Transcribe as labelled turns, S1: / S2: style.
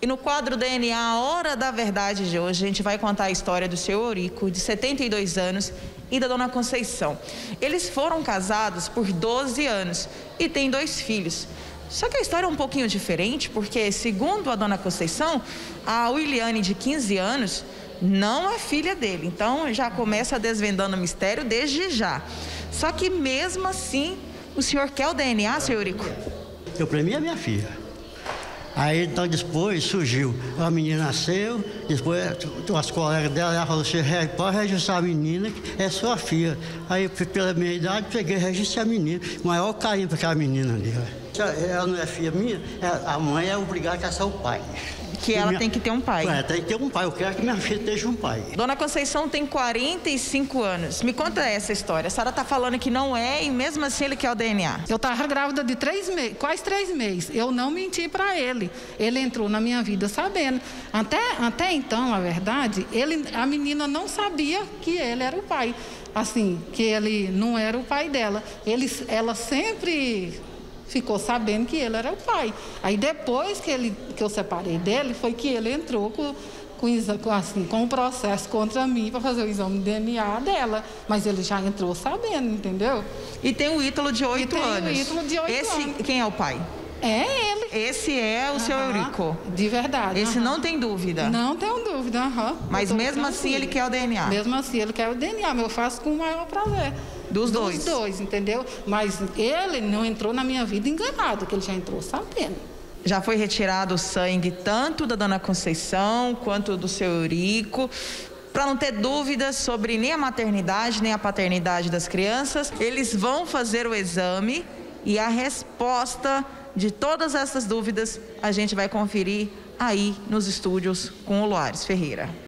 S1: E no quadro DNA Hora da Verdade de hoje, a gente vai contar a história do seu Eurico, de 72 anos, e da dona Conceição. Eles foram casados por 12 anos e têm dois filhos. Só que a história é um pouquinho diferente, porque, segundo a dona Conceição, a Williane, de 15 anos, não é filha dele. Então, já começa desvendando o mistério desde já. Só que, mesmo assim, o senhor quer o DNA, seu Eurico?
S2: Eu, para mim, é minha filha. Aí então depois surgiu, a menina nasceu, depois as colegas dela ela falou assim, pode registrar a menina, que é sua filha. Aí pela minha idade peguei registrei a menina. Maior carinho para aquela menina ali. Ela não é filha minha, a mãe é obrigada a caçar o pai
S1: que ela minha... tem que ter um pai.
S2: É, tem que ter um pai. Eu quero que minha filha esteja um pai.
S1: Dona Conceição tem 45 anos. Me conta essa história. A senhora está falando que não é e mesmo assim ele quer o DNA.
S3: Eu estava grávida de três meses, quase três meses. Eu não menti para ele. Ele entrou na minha vida sabendo. Até, até então, a verdade, ele, a menina não sabia que ele era o pai. Assim, que ele não era o pai dela. Ele, ela sempre ficou sabendo que ele era o pai. Aí depois que, ele, que eu separei dele, foi que ele entrou com, com, assim, com o processo contra mim para fazer o exame de DNA dela. Mas ele já entrou sabendo, entendeu?
S1: E tem o Ítalo de oito anos.
S3: O Ítalo de oito
S1: Esse,
S3: anos.
S1: Quem é o pai?
S3: É ele.
S1: Esse é o uhum. seu Eurico.
S3: De verdade.
S1: Esse uhum. não tem dúvida.
S3: Não tenho dúvida. Uhum.
S1: Mas mesmo assim ele quer o DNA.
S3: Mesmo assim ele quer o DNA, mas eu faço com o maior prazer.
S1: Dos dois.
S3: Dos dois, entendeu? Mas ele não entrou na minha vida enganado, que ele já entrou sabendo.
S1: Já foi retirado o sangue tanto da dona Conceição quanto do seu Eurico para não ter dúvidas sobre nem a maternidade nem a paternidade das crianças. Eles vão fazer o exame e a resposta de todas essas dúvidas a gente vai conferir aí nos estúdios com o Luares Ferreira.